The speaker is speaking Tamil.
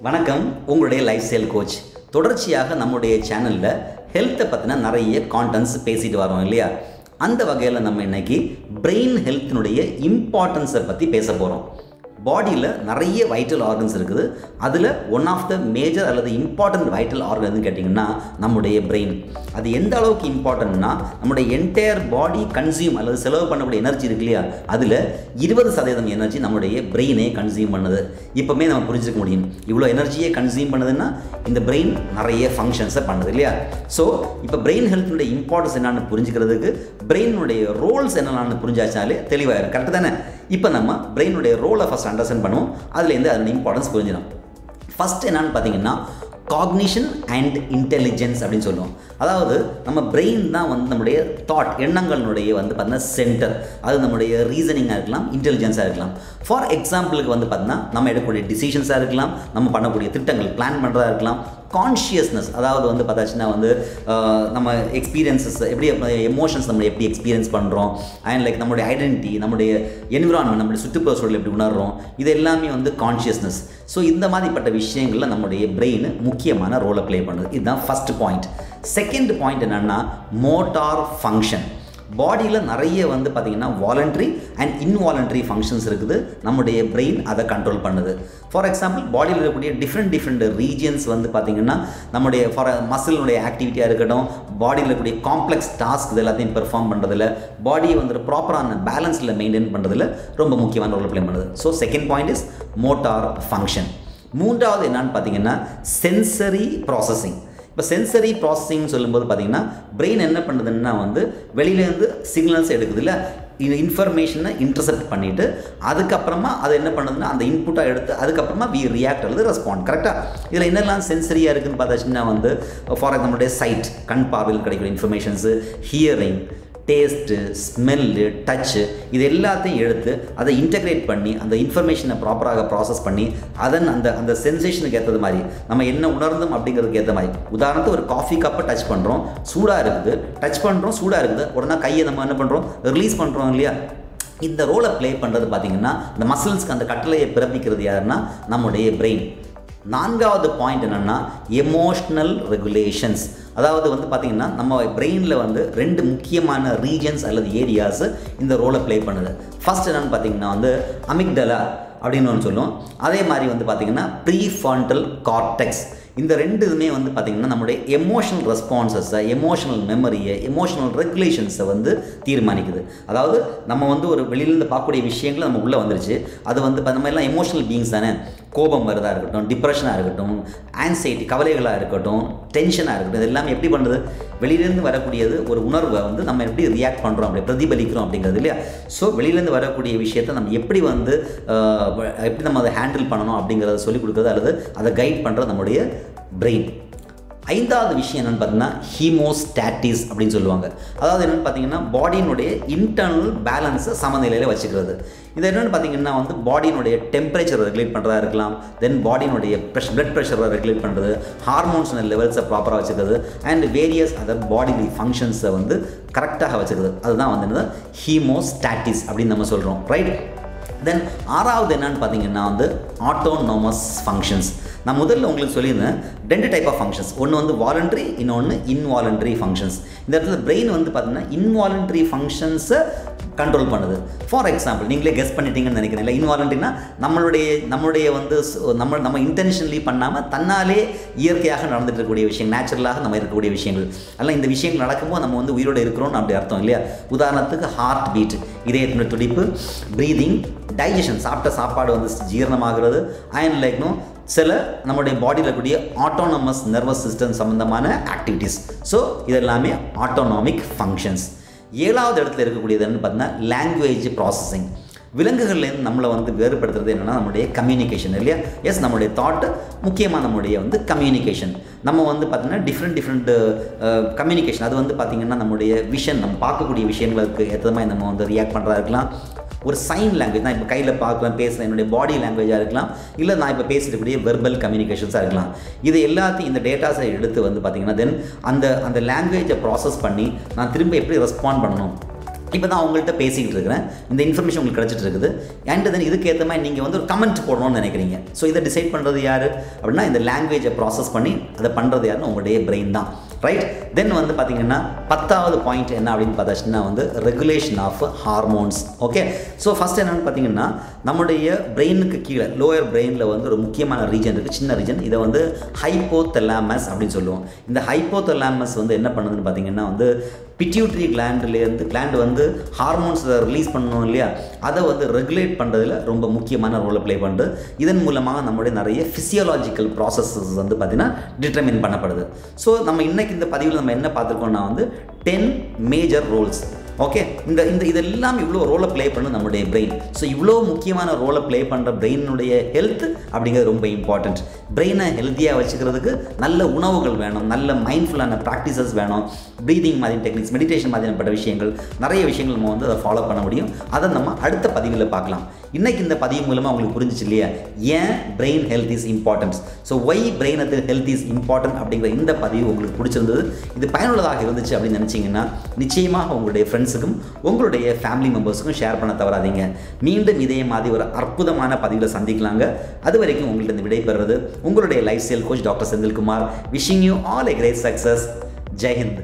வணக்கம் உங்களுடைய லைஃப் ஸ்டைல் கோச் தொடர்ச்சியாக நம்முடைய சேனலில் ஹெல்த்தை பற்றின நிறைய கான்டென்ட்ஸ் பேசிட்டு வரோம் இல்லையா? அந்த வகையில் நம்ம இன்னைக்கு பிரெயின் ஹெல்த்தினுடைய இம்பார்ட்டன்ஸை பற்றி பேச போகிறோம் பாடியில் நிறைய வைட்டல் ஆர்கன்ஸ் இருக்குது. அதில் ஒன் ஆஃப் த மேஜர் அல்லது இம்பார்ட்டன்ட் வைட்டல் ஆர்கன் கேட்டிங்கன்னா நம்முடைய பிரெயின் அது எந்த அளவுக்கு இம்பார்ட்டன்ட்னா நம்முடைய என்டையர் பாடி கன்சியூம் அல்லது செலவு பண்ணக்கூடிய எனர்ஜி இருக்கு இல்லையா? அதில் இருபது சதவீதம் எனர்ஜி நம்முடைய பிரெயினே கன்சியூம் பண்ணுது. இப்போமே நம்ம புரிஞ்சுக்க முடியும். இவ்வளோ எனர்ஜியை கன்சியூம் பண்ணுதுன்னா இந்த பிரெயின் நிறைய ஃபங்க்ஷன்ஸை பண்ணுது இல்லையா? ஸோ இப்போ பிரெயின் ஹெல்த்தினுடைய இம்பார்ட்டன்ஸ் என்னன்னு புரிஞ்சுக்கிறதுக்கு பிரெயினுடைய ரோல்ஸ் என்னென்னு புரிஞ்சாச்சாலே தெளிவாயிரும் கரெக்டு தானே? இப்போ நம்ம பிரெயினுடைய ரோலை ஃபஸ்ட் அண்டர்ஸ்டாண்ட் பண்ணுவோம் அதுலேருந்து அதோட இம்பார்ட்டன்ஸ் புரிஞ்சிடும். ஃபஸ்ட் என்னன்னு பார்த்தீங்கன்னா காக்னிஷன் அண்ட் இன்டெலிஜென்ஸ் அப்படின்னு சொல்லுவோம். அதாவது நம்ம பிரெயின் தான் வந்து நம்முடைய தாட் எண்ணங்களினுடைய வந்து பார்த்தீங்கன்னா சென்டர் அது நம்முடைய ரீசனிங்காக இருக்கலாம் இன்டெலிஜென்ஸாக இருக்கலாம். ஃபார் எக்ஸாம்பிளுக்கு வந்து பார்த்தீங்கன்னா நம்ம எடுக்கக்கூடிய டிசிஷன்ஸாக இருக்கலாம் நம்ம பண்ணக்கூடிய திட்டங்கள் பிளான் பண்ணுறதா இருக்கலாம் கான்ஷியஸ்னஸ் அதாவது வந்து பார்த்தாச்சுன்னா வந்து நம்ம எக்ஸ்பீரியன்சஸ் எப்படி எமோஷன்ஸ் நம்ம எப்படி எக்ஸ்பீரியன்ஸ் பண்ணுறோம் அண்ட் லைக் நம்மளுடைய ஐடென்டிட்டி நம்முடைய என்விரான்மெண்ட் நம்மளுடைய சுற்றுப்புற சூழல் எப்படி உணர்றோம்? இது எல்லாமே வந்து கான்ஷியஸ்னஸ் ஸோ இந்த மாதிரிப்பட்ட விஷயங்களில் நம்முடைய பிரெயின் முக்கியமான ரோலை ப்ளே பண்ணுது. இதுதான் ஃபஸ்ட் பாயிண்ட் செகண்ட் பாயிண்ட் என்னென்னா மோட்டார் ஃபங்க்ஷன் பாடியில் நிறைய வந்து பார்த்திங்கன்னா வாலண்ட்ரி அண்ட் இன்வாலண்ட்ரி ஃபங்க்ஷன்ஸ் இருக்குது. நம்முடைய பிரெயின் அதை கண்ட்ரோல் பண்ணுது. ஃபார் எக்ஸாம்பிள் பாடியில் இருக்கக்கூடிய டிஃப்ரெண்ட் டிஃப்ரெண்ட் ரீஜியன்ஸ் வந்து பார்த்திங்கன்னா நம்முடைய ஃபார் மசிலுடைய ஆக்டிவிட்டியாக இருக்கட்டும் பாடியில் இருக்கக்கூடிய காம்ப்ளெக்ஸ் டாஸ்க் இது எல்லாத்தையும் பெர்ஃபார்ம் பண்ணுறதுல பாடியை வந்து ப்ராப்பரான பேலன்ஸில் மெயின்டைன் பண்ணுறதுல ரொம்ப முக்கியமான ரோல் ப்ளே பண்ணுது. So second point is motor function மூன்றாவது என்னன்னு பார்த்தீங்கன்னா சென்சரி ப்ராசஸிங் இப்போ சென்சரி ப்ராசஸிங் சொல்லும்போது பார்த்தீங்கன்னா பிரெயின் என்ன பண்ணுதுன்னா வந்து வெளியிலேருந்து சிக்னல்ஸ் எடுக்குது இல்லை? இந்த இன்ஃபர்மேஷனை இன்டர்செப்ட் பண்ணிவிட்டு அதுக்கப்புறமா அதை என்ன பண்ணுதுன்னா அந்த இன்புட்டாக எடுத்து அதுக்கப்புறமா வி ரியாக்ட் அல்லது ரெஸ்பாண்ட் கரெக்டாக இதில் என்னெல்லாம் சென்சரியாக இருக்குதுன்னு பார்த்தாச்சுன்னா வந்து ஃபார் நம்மளுடைய சைட் கண் பார்வையில் கிடைக்கிற informations hearing taste smell touch இது எல்லாத்தையும் எடுத்து அதை இன்டகிரேட் பண்ணி அந்த இன்ஃபர்மேஷனை ப்ராப்பராக ப்ராசஸ் பண்ணி அதன் அந்த அந்த சென்சேஷனுக்கு ஏற்றது மாதிரி நம்ம என்ன உணர்ந்தோம் அப்படிங்கிறதுக்கு ஏற்ற மாதிரி. உதாரணத்துக்கு ஒரு காஃபி கப்பை டச் பண்ணுறோம் சூடாக இருக்குது. டச் பண்ணுறோம் சூடாக இருக்குது. உடனே கையை நம்ம என்ன பண்ணுறோம் ரிலீஸ் பண்ணுறோம் இல்லையா? இந்த ரோலை ப்ளே பண்ணுறது பார்த்தீங்கன்னா இந்த மசில்ஸ்க்கு அந்த கட்டளையை பிறப்பிக்கிறது யாருன்னா நம்முடைய பிரெயின் நான்காவது பாயிண்ட் என்னென்னா எமோஷ்னல் ரெகுலேஷன்ஸ் அதாவது வந்து பார்த்திங்கன்னா நம்ம பிரெயினில் வந்து ரெண்டு முக்கியமான ரீஜன்ஸ் அல்லது ஏரியாஸ் இந்த ரோலை ப்ளே பண்ணுது. ஃபர்ஸ்ட் என்னென்னு பார்த்தீங்கன்னா வந்து அமிக்டலா அப்படின்னு ஒன்று சொல்லுவோம். அதே மாதிரி வந்து பார்த்திங்கன்னா ப்ரீஃபாண்டல் கார்டெக்ஸ் இந்த ரெண்டு இதுமே வந்து பார்த்திங்கன்னா நம்முடைய எமோஷனல் ரெஸ்பான்சஸை எமோஷனல் மெமரியை எமோஷனல் ரெகுலேஷன்ஸை வந்து தீர்மானிக்குது. அதாவது நம்ம வந்து ஒரு வெளியிலேருந்து பார்க்கக்கூடிய விஷயங்கள் நம்ம உள்ளே வந்துருச்சு. அது வந்து இப்ப நம்ம எல்லாம் எமோஷனல் பீங்ஸ் தானே? கோபம் வருதாக இருக்கட்டும் டிப்ரெஷனாக இருக்கட்டும் ஆன்சைட்டி கவலைகளாக இருக்கட்டும் டென்ஷனாக இருக்கட்டும் இது எல்லாமே எப்படி பண்ணுறது வெளியிலேருந்து வரக்கூடியது ஒரு உணர்வை வந்து நம்ம எப்படி ரியாக்ட் பண்ணுறோம் அப்படி பிரதிபலிக்கிறோம் அப்படிங்கிறது இல்லையா? ஸோ வெளியிலேருந்து வரக்கூடிய விஷயத்தை நம்ம எப்படி வந்து எப்படி நம்ம அதை ஹேண்டில் பண்ணணும் அப்படிங்கிறத சொல்லிக் கொடுக்குறது அல்லது அதை கைட் பண்ணுறது நம்முடைய பிரெயின் ஐந்தாவது விஷயம் என்னென்னு பார்த்தீங்கன்னா ஹீமோஸ்டாட்டிஸ் அப்படின்னு சொல்லுவாங்க. அதாவது என்னென்னு பார்த்தீங்கன்னா பாடியினுடைய இன்டர்னல் பேலன்ஸை சமநிலையில் வச்சுக்கிறது. இது என்னென்னு பார்த்தீங்கன்னா வந்து பாடியினுடைய டெம்பரேச்சரை ரெகுலேட் பண்ணுறதா இருக்கலாம். தென் பாடியினுடைய ப்ரெஷ் பிளட் ப்ரெஷரை ரெகுலேட் பண்ணுறது ஹார்மோன்ஸ் லெவல்ஸை ப்ராப்பராக வச்சுக்கிறது. அண்ட் வேரியஸ் அதர் பாடி ஃபங்க்ஷன்ஸை வந்து கரெக்டாக வச்சுக்கிறது. அதுதான் வந்து என்னது? ஹீமோஸ்டாட்டிஸ் அப்படின்னு நம்ம சொல்கிறோம் ரைட் தென் ஆறாவது என்னன்னு பார்த்தீங்கன்னா வந்து ஆட்டோனோமஸ் ஃபங்க்ஷன்ஸ் நான் முதல்ல உங்களுக்கு சொல்லியிருந்தேன் ரெண்டு டைப் ஆஃப் ஃபங்க்ஷன்ஸ் ஒன்று வந்து வாலண்டரி இன்னொன்று இன்வாலண்ட்ரி ஃபங்க்ஷன்ஸ் இந்த இடத்துல பிரெயின் வந்து பார்த்தீங்கன்னா இன்வாலண்ட்ரி ஃபங்க்ஷன்ஸை கண்ட்ரோல் பண்ணுது. ஃபார் எக்ஸாம்பிள் நீங்களே கெஸ் பண்ணிட்டீங்கன்னு நினைக்கிறேன். இல்லை இன்வாலண்ட்ரினா நம்மளுடைய நம்மளுடைய வந்து நம்ம நம்ம இன்டென்ஷனலி பண்ணாமல் தன்னாலே இயற்கையாக நடந்துட்டு இருக்கக்கூடிய விஷயம் நேச்சுரலாக நம்ம இருக்கக்கூடிய விஷயங்கள். அதெல்லாம் இந்த விஷயங்கள் நடக்கும்போது நம்ம வந்து உயிரோடு இருக்கிறோம்னு அப்படி அர்த்தம் இல்லையா? உதாரணத்துக்கு ஹார்ட் பீட் இதயத்தினுடைய துடிப்பு ப்ரீதிங் டைஜஷன் சாப்பிட்ட சாப்பாடு வந்து ஜீரணமாகிறது அயன் லைக்னும் சில நம்முடைய பாடியில் இருக்கக்கூடிய ஆட்டோனமஸ் நர்வஸ் சிஸ்டம் சம்மந்தமான ஆக்டிவிட்டீஸ் ஸோ இதெல்லாமே ஆட்டோனாமிக் ஃபங்க்ஷன்ஸ் ஏழாவது இடத்துல இருக்கக்கூடியதுன்னு பார்த்தீங்கன்னா லாங்குவேஜ் ப்ராசஸிங் விலங்குகள்லேருந்து நம்மளை வந்து வேறுபடுத்துறது என்னென்னா நம்முடைய கம்யூனிகேஷன் இல்லையா? எஸ் நம்மளுடைய தாட்டு முக்கியமாக நம்முடைய வந்து கம்யூனிகேஷன் நம்ம வந்து பார்த்திங்கன்னா டிஃப்ரெண்ட் டிஃப்ரெண்ட் கம்யூனிகேஷன் அது வந்து பார்த்திங்கன்னா நம்முடைய விஷன் நம்ம பார்க்கக்கூடிய விஷயங்களுக்கு ஏற்ற மாதிரி நம்ம வந்து ரியாக்ட் பண்ணுறதா இருக்கலாம். ஒரு சைன் லாங்குவேஜ் நான் இப்போ கையில் பார்க்கலாம் பேசுகிறேன் என்னுடைய பாடி லாங்குவேஜாக இருக்கலாம் இல்லை நான் இப்போ பேசிருக்கக்கூடிய வெர்பல் கம்யூனிகேஷன்ஸாக இருக்கலாம். இது எல்லாத்தையும் இந்த டேட்டாஸை எடுத்து வந்து பார்த்திங்கன்னா தென் அந்த அந்த லாங்குவேஜை ப்ராசஸ் பண்ணி நான் திரும்ப எப்படி ரெஸ்பாண்ட் பண்ணணும்? இப்போ தான் அவங்கள்ட்ட பேசிக்கிட்டு இருக்கிறேன். இந்த இன்ஃபர்மேஷன் உங்களுக்கு கிடச்சிட்டு இருக்குது. அண்ட் தென் இதுக்கேற்ற மாதிரி நீங்கள் வந்து ஒரு கமெண்ட் போடணும்னு நினைக்கிறீங்க. ஸோ இதை டிசைட் பண்ணுறது யார்? அப்படின்னா இந்த லாங்குவேஜை ப்ராசஸ் பண்ணி அதை பண்ணுறது யாருன்னு உங்களுடைய பிரெயின் தான். ரைட் தென் வந்து பார்த்தீங்கன்னா பத்தாவது பாயிண்ட் என்ன அப்படின்னு பார்த்தாச்சுன்னா வந்து regulation of hormones okay so first என்னென்னு பார்த்தீங்கன்னா நம்முடைய பிரெயினுக்கு கீழே லோயர் பிரெயினில் வந்து ஒரு முக்கியமான ரீஜன் இருக்குது சின்ன ரீஜன் இதை வந்து ஹைப்போதெலாமஸ் அப்படின்னு சொல்லுவோம். இந்த ஹைப்போதெலாமஸ் வந்து என்ன பண்ணுதுன்னு பார்த்தீங்கன்னா வந்து பிட்யூட்ரி கிளாண்ட்லேருந்து கிளாண்ட் வந்து ஹார்மோன்ஸை ரிலீஸ் பண்ணணும் இல்லையா? அதை வந்து ரெகுலேட் பண்ணுறதுல ரொம்ப முக்கியமான ரோலை ப்ளே பண்ணுது இதன் மூலமாக நம்மளுடைய நிறைய ஃபிசியோலாஜிக்கல் ப்ராசஸஸ் வந்து பார்த்திங்கன்னா டிட்டர்மின் பண்ணப்படுது. ஸோ நம்ம இன்றைக்கி இந்த பதிவில் நம்ம என்ன பார்த்துருக்கோம்னா வந்து டென் மேஜர் ரோல்ஸ் ஓகே இந்த இந்த இதெல்லாம் இவ்வளோ ரோலை ப்ளே பண்ணும் நம்மளுடைய பிரெயின் ஸோ இவ்வளோ முக்கியமான ரோலை ப்ளே பண்ணுற பிரெயினுடைய ஹெல்த் அப்படிங்கிறது ரொம்ப இம்பார்ட்டண்ட் பிரெயினை ஹெல்த்தியாக வச்சுக்கிறதுக்கு நல்ல உணவுகள் வேணும் நல்ல மைண்ட்ஃபுல்லான ப்ராக்டிசஸ் வேணும். ப்ரீதிங் மாதிரி டெக்னிக்ஸ் மெடிடேஷன் மாதிரிப்பட்ட விஷயங்கள் நிறைய விஷயங்கள் நம்ம வந்து அதை ஃபாலோ பண்ண முடியும். அதை நம்ம அடுத்த பதிவில் பார்க்கலாம். இன்றைக்கி இந்த பதிவு மூலமாக உங்களுக்கு புரிஞ்சிச்சு இல்லையா? ஏன் brain health is importance so why brain அது ஹெல்த் இஸ் இம்பார்ட்டன்ட் அப்படிங்கிற இந்த பதிவு உங்களுக்கு பிடிச்சிருந்தது. இது பயனுள்ளதாக இருந்துச்சு அப்படின்னு நினச்சிங்கன்னா நிச்சயமாக உங்களுடைய ஃப்ரெண்ட்ஸுக்கும் உங்களுடைய ஃபேமிலி மெம்பர்ஸுக்கும் ஷேர் பண்ண தவறாதீங்க. மீண்டும் இதே மாதிரி ஒரு அற்புதமான பதிவில் சந்திக்கலாங்க. அது வரைக்கும் உங்கள்கிட்ட விடைபெறுறது உங்களுடைய lifestyle coach doctor Senthilkumar wishing you all a great success Jai Hind